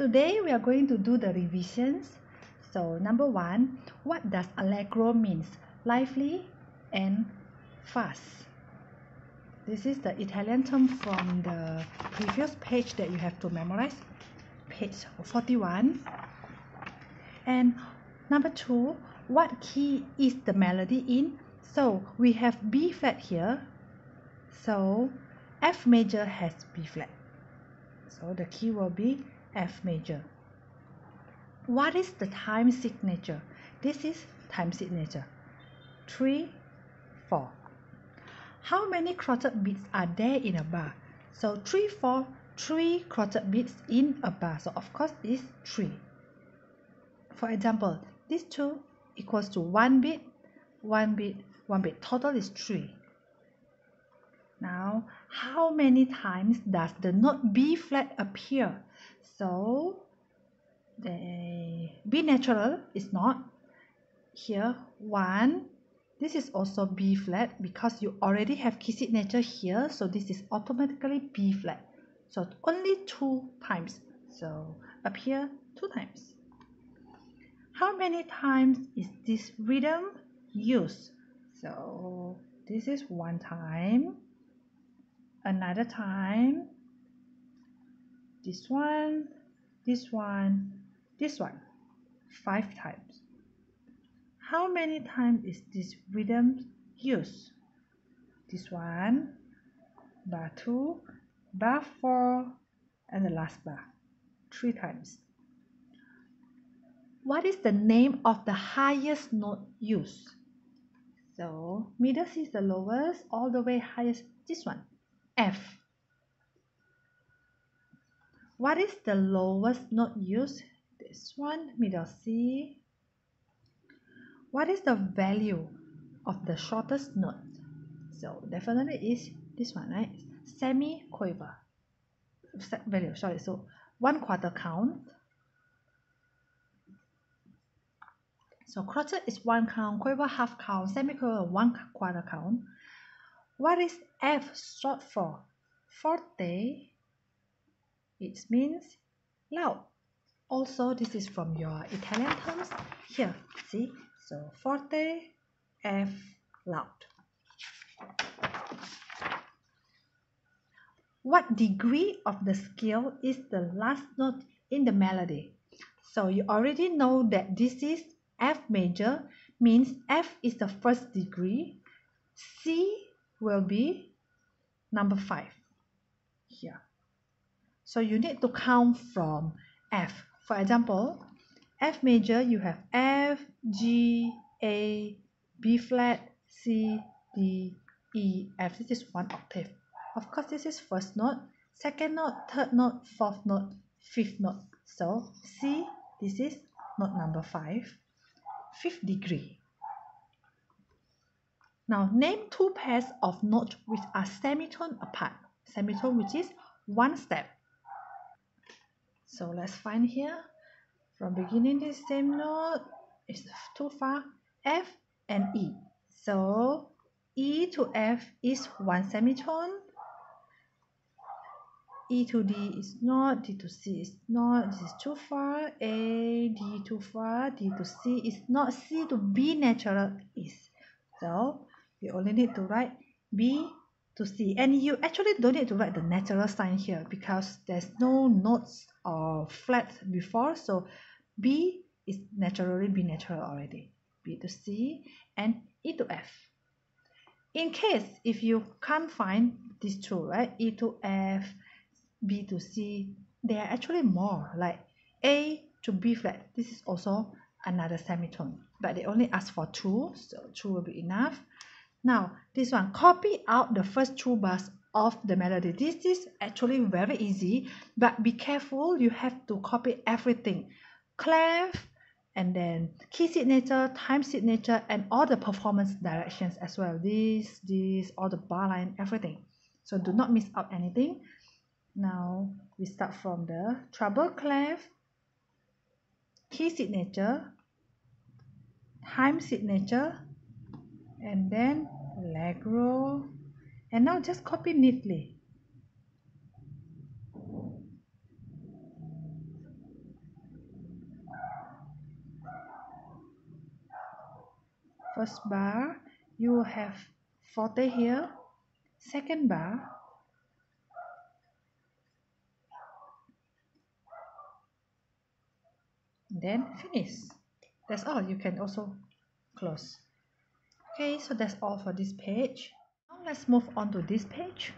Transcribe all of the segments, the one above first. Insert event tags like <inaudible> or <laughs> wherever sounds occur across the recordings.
Today we are going to do the revisions. So number one, what does allegro means? Lively and fast. This is the Italian term from the previous page that you have to memorize, page 41. And number two, what key is the melody in? So we have B flat here. So F major has B flat. So the key will be F major. What is the time signature? This is time signature. 3, 4. How many crotchet beats are there in a bar? So 3, 4, 3 crotchet beats in a bar. So of course it's 3. For example, these two equals to 1 beat, 1 beat, 1 beat. Total is 3. Now, how many times does the note B flat appear? So, the B natural is not. Here 1 this is also B flat because you already have key signature here so this is automatically B flat. So only two times. So up here two times. How many times is this rhythm used? So this is one time another time this one this one this one. Five times. How many times is this rhythm used? This one bar 2 bar 4 and the last bar. Three times. What is the name of the highest note used? So middle C is the lowest all the way highest this one F. What is the lowest note used? This one, middle C. What is the value of the shortest note? So definitely is this one, right? Semi-quaver value, sorry, so one quarter count. So quarter is one count, quaver half count, semi-quaver one quarter count. What is F short for? Forte. It means loud. Also, this is from your Italian terms. Here, see? So, forte, F, loud. What degree of the scale is the last note in the melody? So, you already know that this is F major, means F is the first degree, C will be number 5 here. So you need to count from F. For example, F major you have F, G, A, B flat, C, D, E, F. This is one octave. Of course, this is first note, second note, third note, fourth note, fifth note. So C, this is note number five, fifth degree. Now name two pairs of notes which are semitone apart. Semitone which is one step. So let's find here. From beginning this same note is too far. F and E. So E to F is one semitone. E to D is not, D to C is not, this is too far, A, D too far, D to C is not, C to B natural is. So we only need to write B to C and you actually don't need to write the natural sign here because there's no notes or flat before. So B is naturally B natural already. B to C and E to F. In case if you can't find these two right E to F B to C there are actually more like A to B flat. This is also another semitone but they only ask for two so two will be enough now, this one, copy out the first two bars of the melody. This is actually very easy, but be careful, you have to copy everything. Clef, and then key signature, time signature, and all the performance directions as well. This, this, all the bar line, everything. So do not miss out anything. Now, we start from the treble clef, key signature, time signature, and then leg and now just copy neatly. First bar you have forte here. Second bar. Then finish. That's all. You can also close okay so that's all for this page. Now let's move on to this page.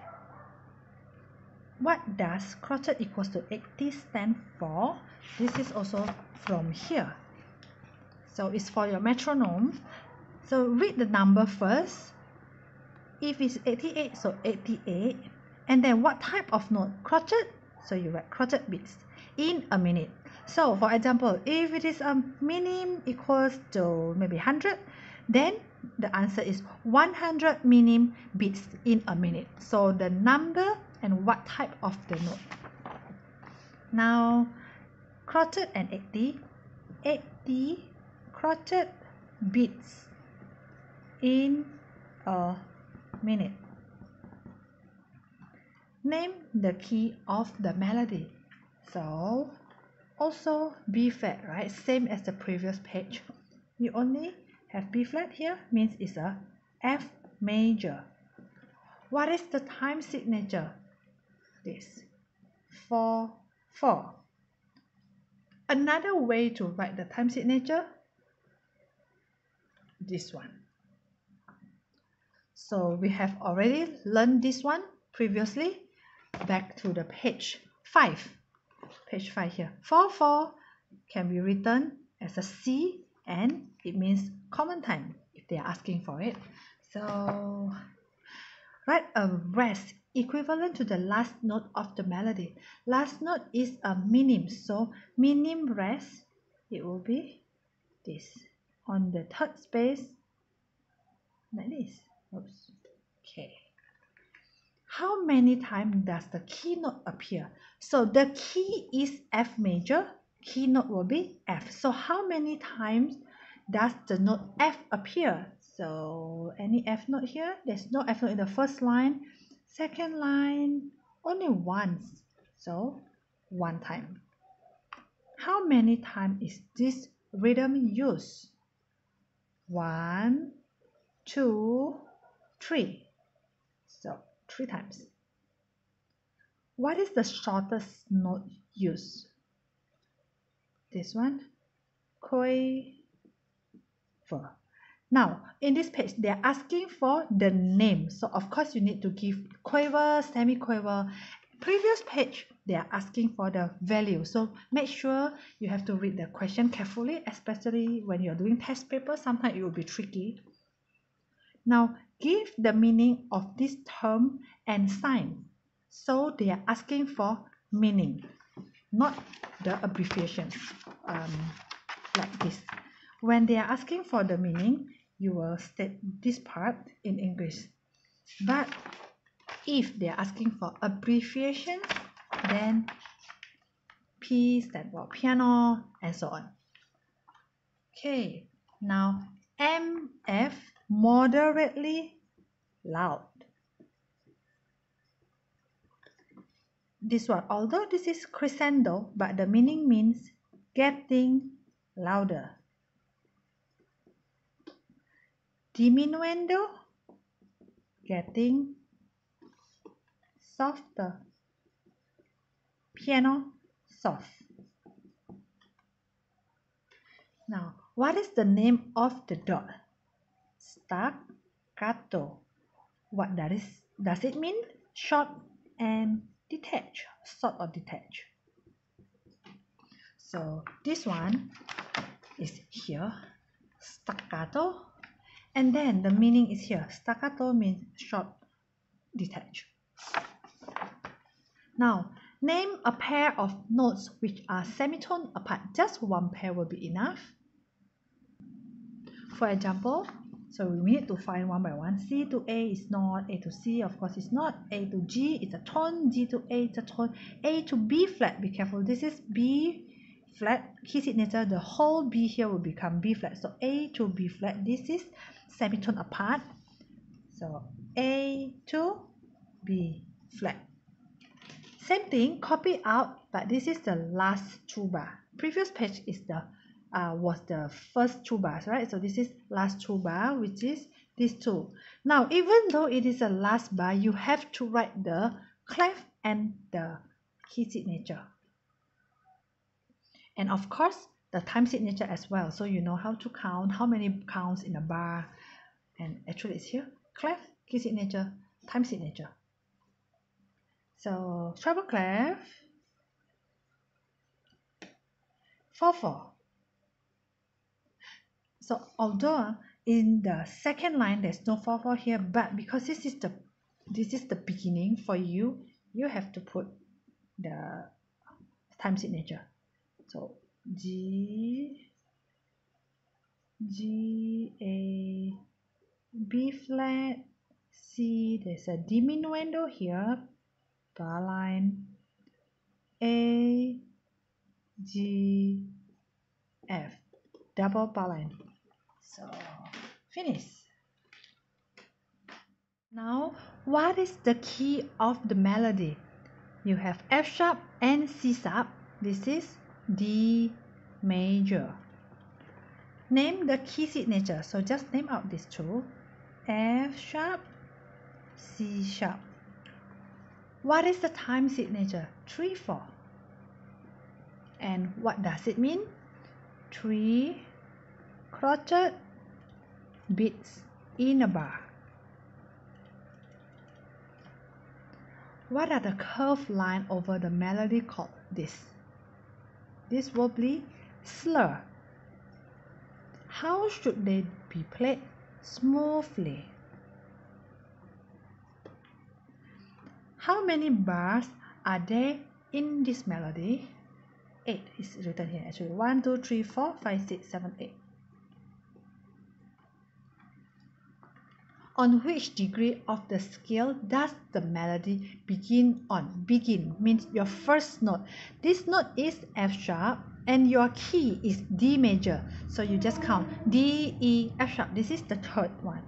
What does crotchet equals to 80 stand for? This is also from here. So it's for your metronome. So read the number first. If it's 88 so 88 and then what type of note crotchet so you write crotchet beats in a minute. So for example if it is a minim equals to maybe 100 then the answer is 100 minim beats in a minute. So the number and what type of the note. Now crotchet and 80 80 crotchet beats in a minute. Name the key of the melody. So also B flat right? Same as the previous page. You only have B flat here means it's a F major. What is the time signature? This. 4 4 another way to write the time signature? This one. So we have already learned this one previously. Back to the page 5 page 5 here. 4 4 can be written as a C and it means common time if they are asking for it. So write a rest equivalent to the last note of the melody. Last note is a minim so minim rest it will be this on the third space like this. Oops. Okay. How many times does the key note appear? So the key is F major key note will be F. So how many times does the note F appear? So any F note here? There's no F note in the first line. Second line only once. So one time. How many times is this rhythm used? One two three. So three times. What is the shortest note used this one koi now, in this page, they're asking for the name. So, of course, you need to give quaver, semi-quaver. Previous page, they are asking for the value. So, make sure you have to read the question carefully, especially when you're doing test paper. Sometimes it will be tricky. Now, give the meaning of this term and sign. So, they are asking for meaning, not the abbreviations um, like this. When they are asking for the meaning, you will state this part in English. But if they are asking for abbreviation, then P stands for piano and so on. Okay, now MF moderately loud. This one, although this is crescendo, but the meaning means getting louder. diminuendo getting softer. Piano soft. Now what is the name of the dot? Staccato. What does it, does it mean short and detached short or detached so this one is here staccato and then the meaning is here. Staccato means short, detached. Now, name a pair of notes which are semitone apart. Just one pair will be enough. For example, so we need to find one by one. C to A is not, A to C of course is not, A to G is a tone, G to A is a tone, A to B flat, be careful, this is B flat, key signature, the whole B here will become B flat. So A to B flat, this is semitone apart. So A to B flat. Same thing, copy out, but this is the last two bar. Previous page is the uh, was the first two bars, right? So this is last two bar, which is these two. Now, even though it is a last bar, you have to write the clef and the key signature. And of course, the time signature as well. So you know how to count, how many counts in a bar. And actually it's here, clef, key signature, time signature. So treble clef, 4 4. So although in the second line there's no 4 4 here, but because this is the this is the beginning for you, you have to put the time signature. So G G A B flat C there's a diminuendo here bar line A G F double bar line so finish. Now what is the key of the melody? You have F sharp and C sharp. This is D major. Name the key signature. So just name out these two. F sharp C sharp. What is the time signature? 3 4 and what does it mean? 3 crotchet beats in a bar. What are the curved line over the melody called this? This wobbly slur. How should they be played smoothly? How many bars are there in this melody? 8 is written here actually 1 2 3 4 5 6 7 8 on which degree of the scale does the melody begin on? Begin means your first note. This note is F sharp and your key is D major. So you just count D E F sharp this is the third one.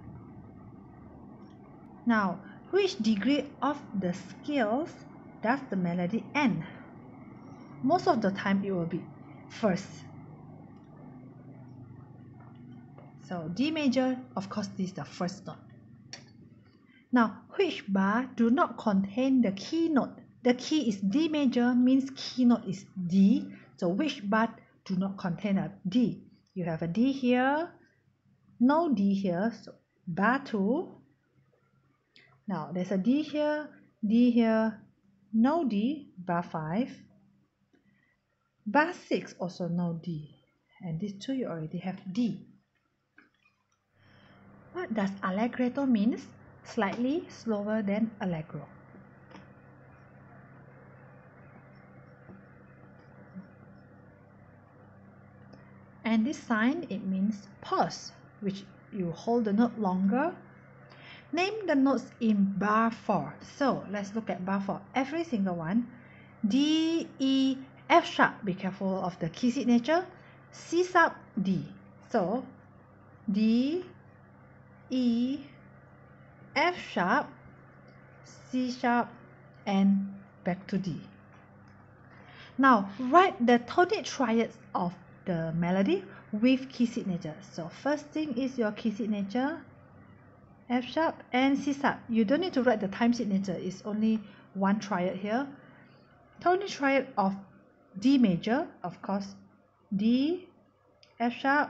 Now which degree of the scales does the melody end? Most of the time it will be first. So D major of course this is the first note now which bar do not contain the key note the key is D major means key note is D so which bar do not contain a D you have a D here no D here so bar 2 now there's a D here D here no D bar 5 Bar 6 also no D. And these two you already have D. What does allegretto means? Slightly slower than allegro. And this sign, it means pause, which you hold the note longer. Name the notes in bar 4. So let's look at bar 4. Every single one. D, E, F sharp, be careful of the key signature, C sharp, D. So, D, E, F sharp, C sharp, and back to D. Now, write the tonic triads of the melody with key signature. So, first thing is your key signature, F sharp and C sharp. You don't need to write the time signature, it's only one triad here. Tonic triad of D major, of course, D, F sharp,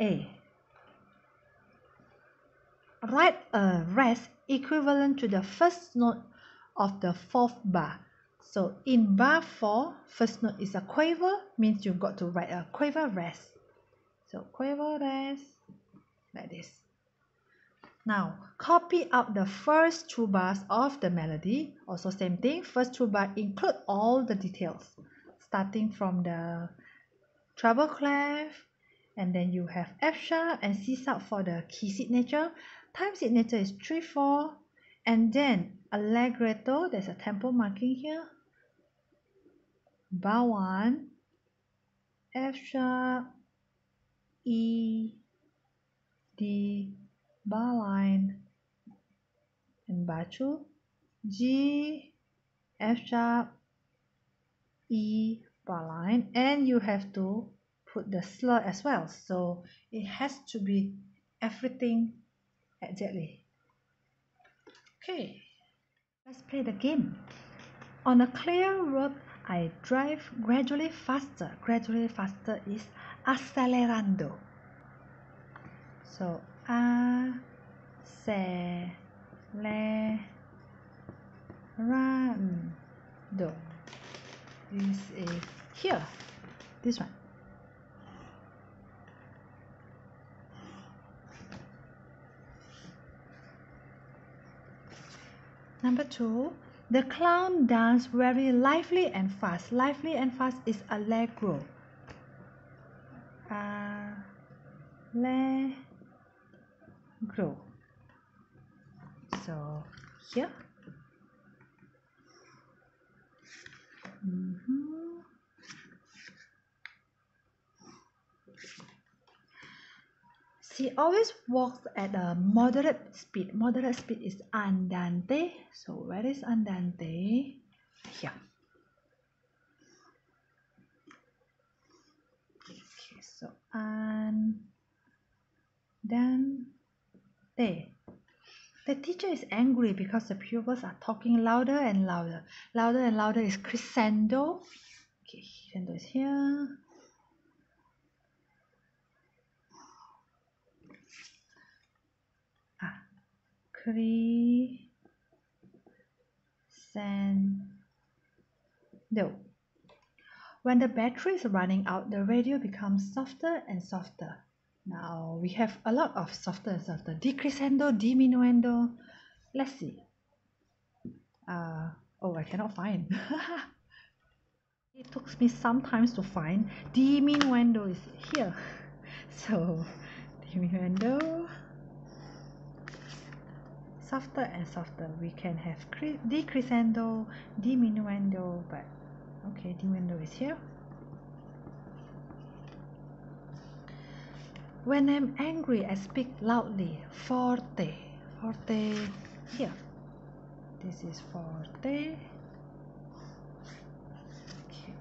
A. Write a rest equivalent to the first note of the fourth bar. So in bar 4, first note is a quaver, means you've got to write a quaver rest. So quaver rest, like this. Now, copy out the first two bars of the melody. Also same thing, first two bar include all the details starting from the treble clef and then you have F sharp and C sharp for the key signature. Time signature is 3 4 and then allegretto, there's a tempo marking here. Bar 1, F sharp, E, D, bar line, and bar 2, G, F sharp, E bar line and you have to put the slur as well so it has to be everything exactly okay. Let's play the game. On a clear road I drive gradually faster. Gradually faster is accelerando. So accelerando. This is here. This one number two the clown dance very lively and fast. Lively and fast is allegro. Allegro. So here. Mm -hmm. She always walks at a moderate speed. Moderate speed is andante. So where is andante? Here. Okay, so andante. The teacher is angry because the pupils are talking louder and louder. Louder and louder is crescendo. Okay, crescendo is here. Crescendo. When the battery is running out, the radio becomes softer and softer. Now we have a lot of softer and softer. Decrescendo, diminuendo. Let's see. Uh, oh, I cannot find. <laughs> it took me some time to find. Diminuendo is here. <laughs> So, diminuendo softer and softer. We can have decrescendo diminuendo but okay diminuendo is here. When I'm angry I speak loudly. Forte. Forte here. This is forte. Okay.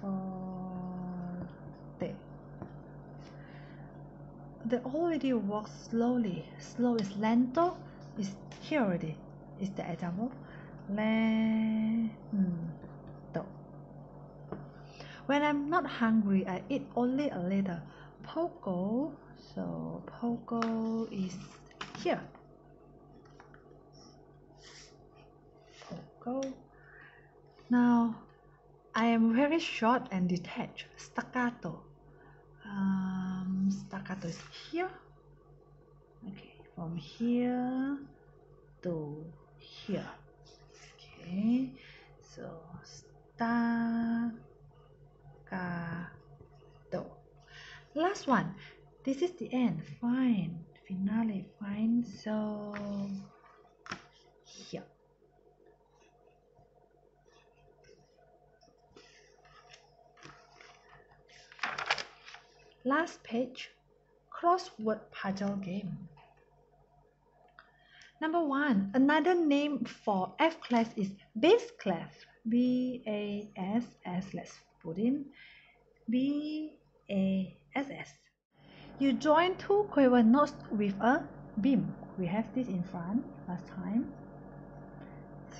forte the already walks slowly. Slow is lento. Is here already. Is the example. Lento. When I'm not hungry, I eat only a little. Poco. So poco is here. Poco. Now, I am very short and detached. Staccato um, staccato is here. Okay from here to here. Okay so staccato. Last one. This is the end. Fine. Finale. Fine. So here Last page, crossword puzzle game. Number one, another name for F clef is bass clef. B A S S. Let's put in B A S S. You join two quaver notes with a beam. We have this in front last time.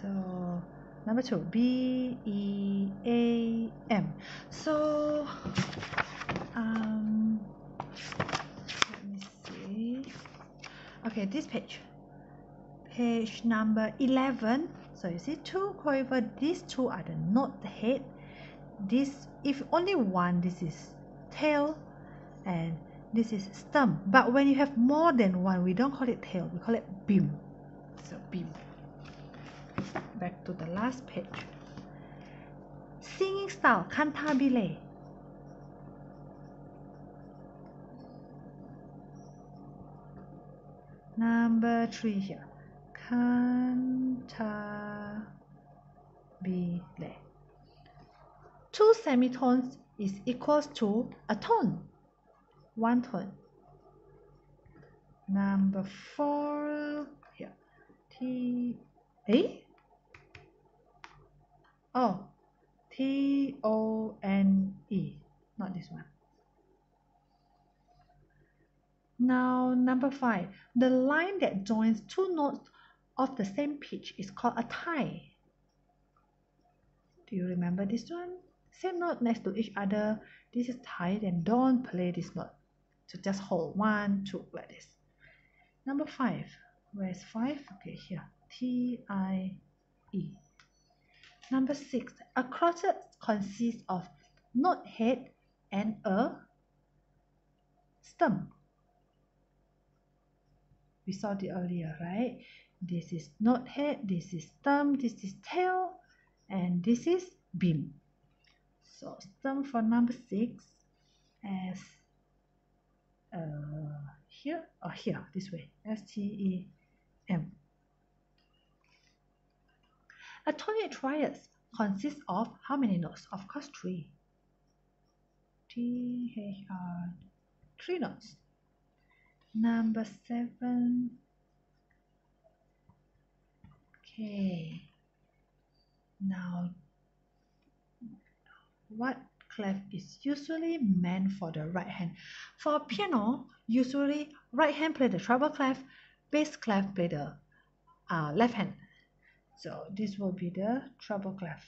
So number two, B E A M. So um, let me see okay this page. Page number 11 so you see two quaver these two are the note head. This if only one this is tail and this is stem but when you have more than one we don't call it tail we call it beam. So beam. Back to the last page. Singing style cantabile Number three here. Cantabile. Two semitones is equals to a tone. One tone. Number four here. T A. Oh, T O N E. Not this one. Now, number five, the line that joins two notes of the same pitch is called a tie. Do you remember this one? Same note next to each other. This is tie, then don't play this note. So just hold one, two, like this. Number five, where's five? Okay, here. T I E. Number six, a crotchet consists of note head and a stem. We saw it earlier, right? This is note head, this is stem, this is tail, and this is beam. So stem for number six as uh, here or here, this way, S-T-E-M. A tonic triad consists of how many notes? Of course, three. T H R, three notes. Number seven. Okay. Now, what clef is usually meant for the right hand? For piano, usually right hand play the treble clef, bass clef play the uh, left hand. So this will be the treble clef.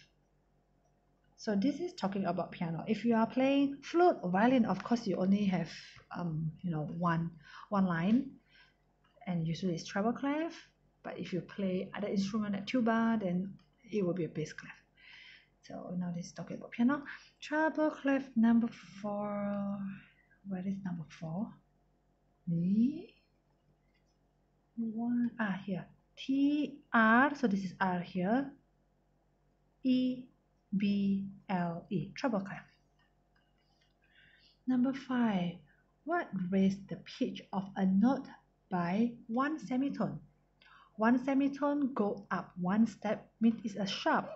So this is talking about piano. If you are playing flute or violin, of course you only have um, you know one one line, and usually it's treble clef. But if you play other instrument like tuba, then it will be a bass clef. So now this is talking about piano. Treble clef number four. Where is number four? Me. One ah here. T R. So this is R here. E B L E. Treble clef. Number five. What raised the pitch of a note by one semitone? One semitone go up one step means it's a sharp.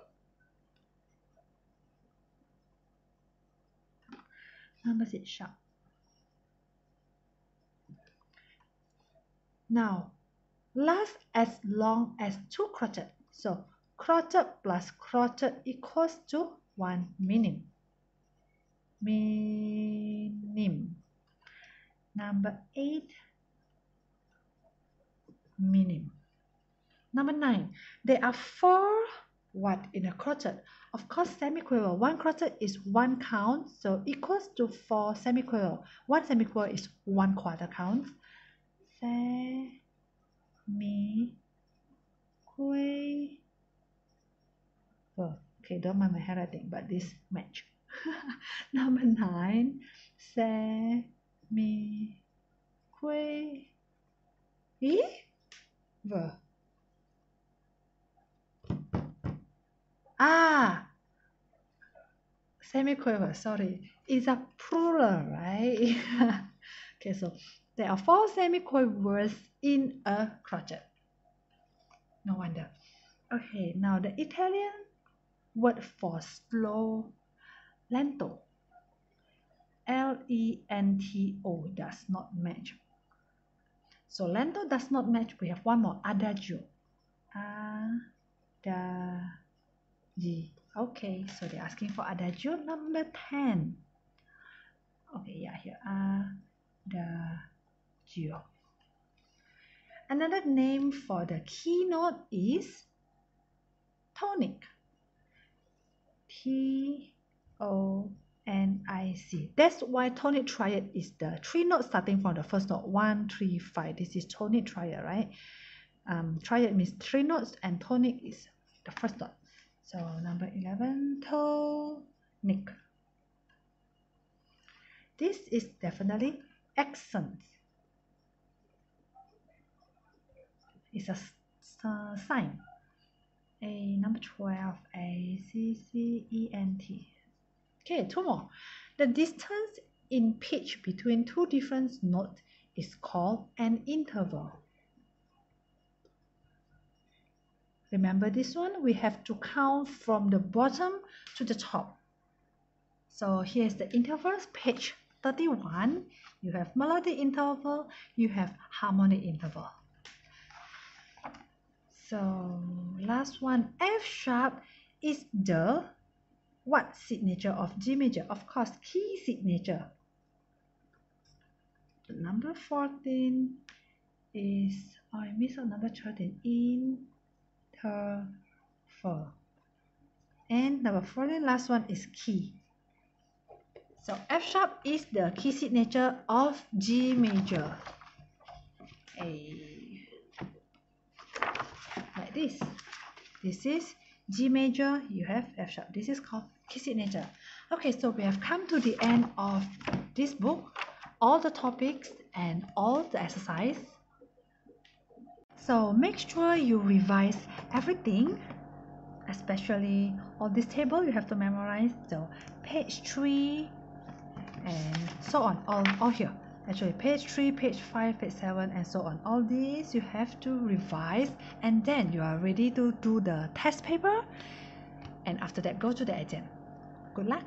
Number six sharp. Now, last as long as two crotchet. So, crotchet plus crotchet equals to one minim. Minim. Number eight, minim. Number nine, there are four what in a crotchet. Of course, semiquaver. One crotchet is one count, so equals to four semiquaver. One semiquaver is one quarter count. Se, mi, que, Okay, don't mind my handwriting, but this match. <laughs> Number nine, se, mi, que, e, ver. Ah, semiquaver, sorry. It's a plural, right? <laughs> okay, so there are four semiquavers in a crotchet. No wonder. Okay, now the Italian word for slow, lento. L-E-N-T-O does not match. So lento does not match. We have one more, adagio. Adagio. Okay, so they're asking for adagio number 10. Okay, yeah, here. Adagio. Another name for the keynote is tonic. T O N I C. That's why tonic triad is the three notes starting from the first note. One, three, five. This is tonic triad, right? Um, triad means three notes and tonic is the first note. So number 11, tonic. This is definitely accent. It's a, a sign. A number 12, A C C E N T. Okay, two more. The distance in pitch between two different notes is called an interval. Remember this one? We have to count from the bottom to the top. So here's the intervals, page 31. You have melody interval, you have harmonic interval. So last one, F sharp is the what signature of G major? Of course, key signature. the number 14 is oh, I missed out number 13 interval and number 14 last one is key. So F sharp is the key signature of G major. A this. This is G major. You have F sharp. This is called key signature. Okay so we have come to the end of this book. All the topics and all the exercise. So make sure you revise everything especially on this table you have to memorize. So page 3 and so on all, all here actually page 3 page 5 page 7 and so on. All these you have to revise and then you are ready to do the test paper. And after that go to the exam. Good luck